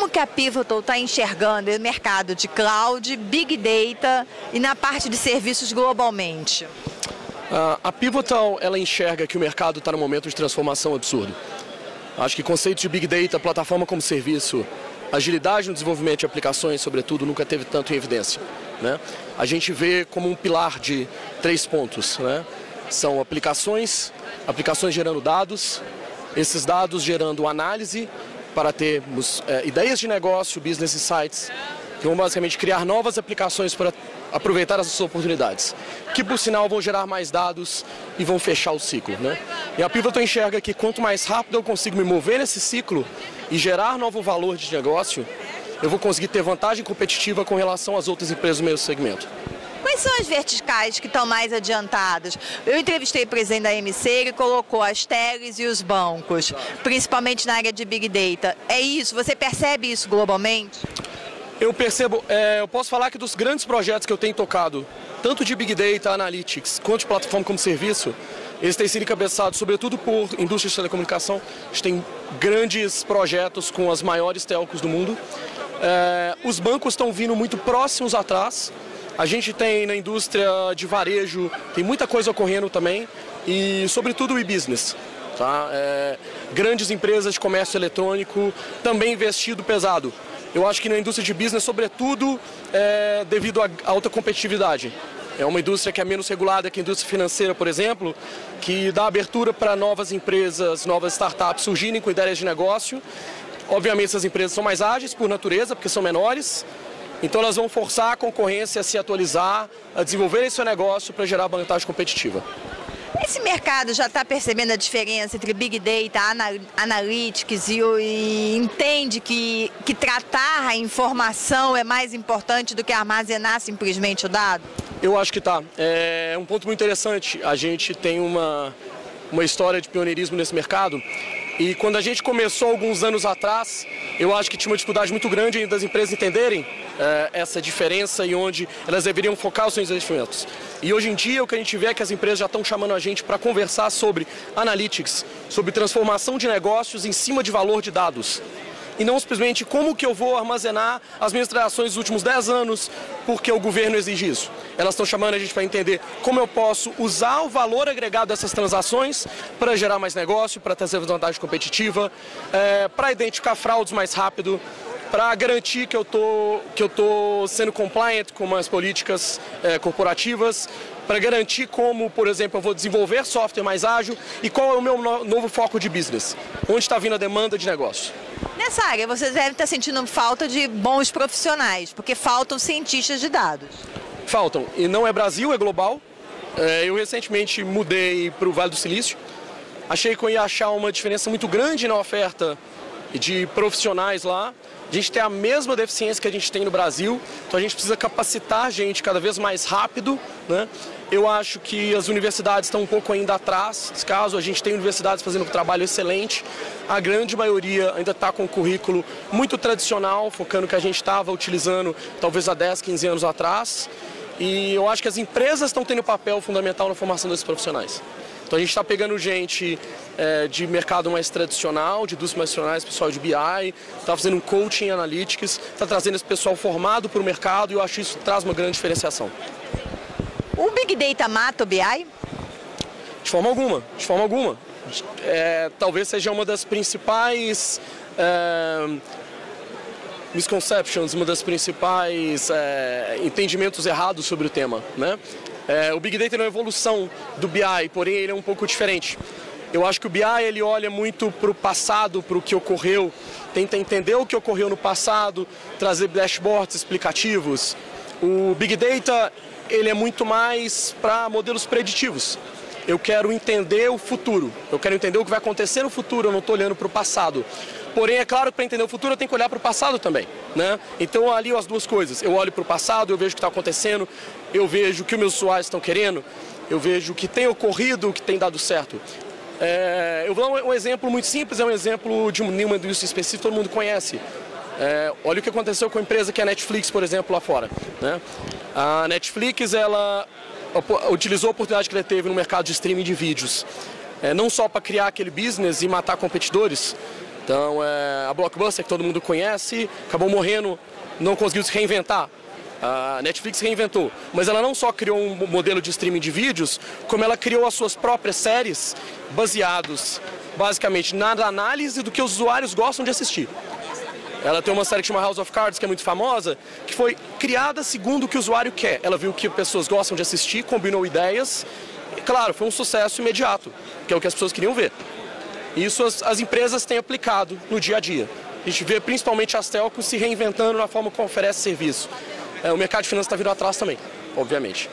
Como que a Pivotal está enxergando o mercado de cloud, big data e na parte de serviços globalmente? Uh, a Pivotal ela enxerga que o mercado está num momento de transformação absurdo. Acho que conceitos de big data, plataforma como serviço, agilidade no desenvolvimento de aplicações, sobretudo, nunca teve tanto em evidência. Né? A gente vê como um pilar de três pontos. Né? São aplicações, aplicações gerando dados, esses dados gerando análise para termos é, ideias de negócio, business insights, que vão basicamente criar novas aplicações para aproveitar essas oportunidades, que por sinal vão gerar mais dados e vão fechar o ciclo. Né? E a Pivotal enxerga que quanto mais rápido eu consigo me mover nesse ciclo e gerar novo valor de negócio, eu vou conseguir ter vantagem competitiva com relação às outras empresas do mesmo segmento. Quais são as verticais que estão mais adiantadas? Eu entrevistei o presidente da MC, ele colocou as teles e os bancos, principalmente na área de Big Data. É isso? Você percebe isso globalmente? Eu percebo, é, eu posso falar que dos grandes projetos que eu tenho tocado, tanto de Big Data, Analytics, quanto de plataforma como serviço, eles têm sido encabeçados sobretudo por indústrias de telecomunicação. A gente tem grandes projetos com as maiores telcos do mundo. É, os bancos estão vindo muito próximos atrás, a gente tem na indústria de varejo, tem muita coisa ocorrendo também, e sobretudo o e-business. Tá? É, grandes empresas de comércio eletrônico, também investido pesado. Eu acho que na indústria de business, sobretudo, é, devido à alta competitividade. É uma indústria que é menos regulada que a indústria financeira, por exemplo, que dá abertura para novas empresas, novas startups surgirem com ideias de negócio. Obviamente, essas empresas são mais ágeis por natureza, porque são menores, então elas vão forçar a concorrência a se atualizar, a desenvolver seu negócio para gerar vantagem competitiva. Esse mercado já está percebendo a diferença entre Big Data, Analytics e, e entende que, que tratar a informação é mais importante do que armazenar simplesmente o dado? Eu acho que está. É um ponto muito interessante. A gente tem uma, uma história de pioneirismo nesse mercado e quando a gente começou alguns anos atrás, eu acho que tinha uma dificuldade muito grande das empresas entenderem eh, essa diferença e onde elas deveriam focar os seus investimentos. E hoje em dia o que a gente vê é que as empresas já estão chamando a gente para conversar sobre analytics, sobre transformação de negócios em cima de valor de dados e não simplesmente como que eu vou armazenar as minhas transações dos últimos 10 anos porque o governo exige isso. Elas estão chamando a gente para entender como eu posso usar o valor agregado dessas transações para gerar mais negócio, para trazer vantagem competitiva, é, para identificar fraudes mais rápido, para garantir que eu tô que eu sendo compliant com as políticas é, corporativas, para garantir como, por exemplo, eu vou desenvolver software mais ágil e qual é o meu novo foco de business, onde está vindo a demanda de negócio. Nessa área, você deve estar sentindo falta de bons profissionais, porque faltam cientistas de dados. Faltam. E não é Brasil, é global. É, eu recentemente mudei para o Vale do Silício. Achei que eu ia achar uma diferença muito grande na oferta de profissionais lá. A gente tem a mesma deficiência que a gente tem no Brasil, então a gente precisa capacitar a gente cada vez mais rápido, né? Eu acho que as universidades estão um pouco ainda atrás. Nesse caso, a gente tem universidades fazendo um trabalho excelente. A grande maioria ainda está com um currículo muito tradicional, focando que a gente estava utilizando talvez há 10, 15 anos atrás. E eu acho que as empresas estão tendo um papel fundamental na formação desses profissionais. Então a gente está pegando gente é, de mercado mais tradicional, de indústrias mais tradicionais, pessoal de BI, está fazendo um coaching em analytics, está trazendo esse pessoal formado para o mercado e eu acho que isso traz uma grande diferenciação. O Big Data mata o BI? De forma alguma, de forma alguma. É, talvez seja uma das principais é, misconceptions, uma das principais é, entendimentos errados sobre o tema. Né? É, o Big Data é uma evolução do BI, porém ele é um pouco diferente. Eu acho que o BI ele olha muito para o passado, para o que ocorreu, tenta entender o que ocorreu no passado, trazer dashboards explicativos. O Big Data ele é muito mais para modelos preditivos. Eu quero entender o futuro, eu quero entender o que vai acontecer no futuro, eu não estou olhando para o passado. Porém, é claro que para entender o futuro eu tenho que olhar para o passado também. Né? Então eu alio as duas coisas. Eu olho para o passado, eu vejo o que está acontecendo, eu vejo o que os meus usuários estão querendo, eu vejo o que tem ocorrido, o que tem dado certo. É, eu vou dar um exemplo muito simples, é um exemplo de uma indústria específica todo mundo conhece. É, olha o que aconteceu com a empresa que é a Netflix, por exemplo, lá fora. Né? A Netflix, ela utilizou a oportunidade que ela teve no mercado de streaming de vídeos, é, não só para criar aquele business e matar competidores, Então, é, a Blockbuster, que todo mundo conhece, acabou morrendo, não conseguiu se reinventar. A Netflix reinventou, mas ela não só criou um modelo de streaming de vídeos, como ela criou as suas próprias séries baseados basicamente na análise do que os usuários gostam de assistir. Ela tem uma série que chama House of Cards, que é muito famosa, que foi criada segundo o que o usuário quer. Ela viu que pessoas gostam de assistir, combinou ideias, e claro, foi um sucesso imediato, que é o que as pessoas queriam ver. Isso as, as empresas têm aplicado no dia a dia. A gente vê principalmente as telcos se reinventando na forma como oferece serviço. É, o mercado de finanças está vindo atrás também, obviamente.